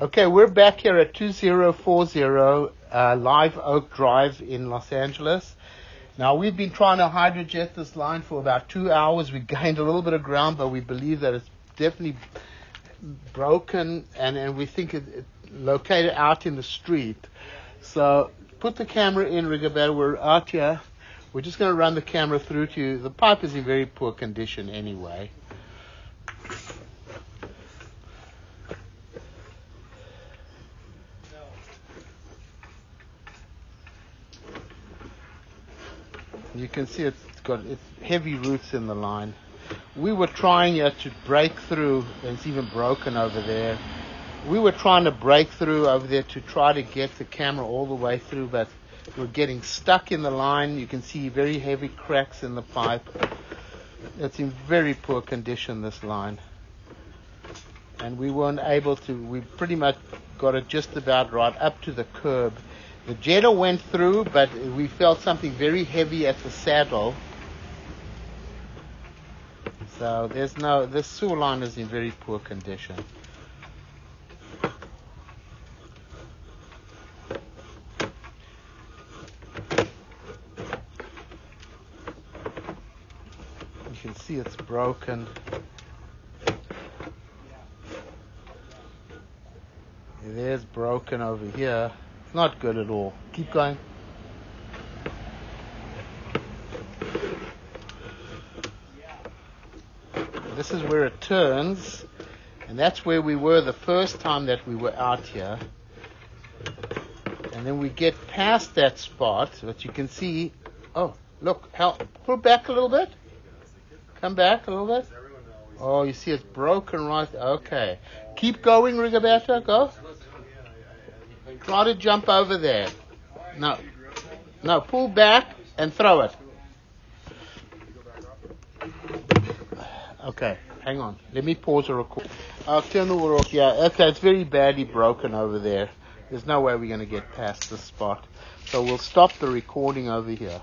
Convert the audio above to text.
Okay, we're back here at 2040 uh, Live Oak Drive in Los Angeles. Now, we've been trying to hydrojet this line for about two hours. We gained a little bit of ground, but we believe that it's definitely broken and, and we think it, it located out in the street. So, put the camera in, Rigobert. We're out here. We're just going to run the camera through to you. The pipe is in very poor condition anyway. You can see it's got it's heavy roots in the line. We were trying here to break through, and it's even broken over there. We were trying to break through over there to try to get the camera all the way through, but we're getting stuck in the line. You can see very heavy cracks in the pipe. It's in very poor condition, this line. And we weren't able to, we pretty much got it just about right up to the curb. The jetter went through, but we felt something very heavy at the saddle. So there's no, this sewer line is in very poor condition. You can see it's broken. There's broken over here. Not good at all. Keep going. This is where it turns, and that's where we were the first time that we were out here. And then we get past that spot, but you can see, oh, look, help, pull back a little bit. Come back a little bit. Oh, you see it's broken right, okay. Keep going, Rigoberto, go. Try to jump over there. No. No, pull back and throw it. Okay, hang on. Let me pause the record. I'll turn the water off. Yeah, okay, it's very badly broken over there. There's no way we're going to get past this spot. So we'll stop the recording over here.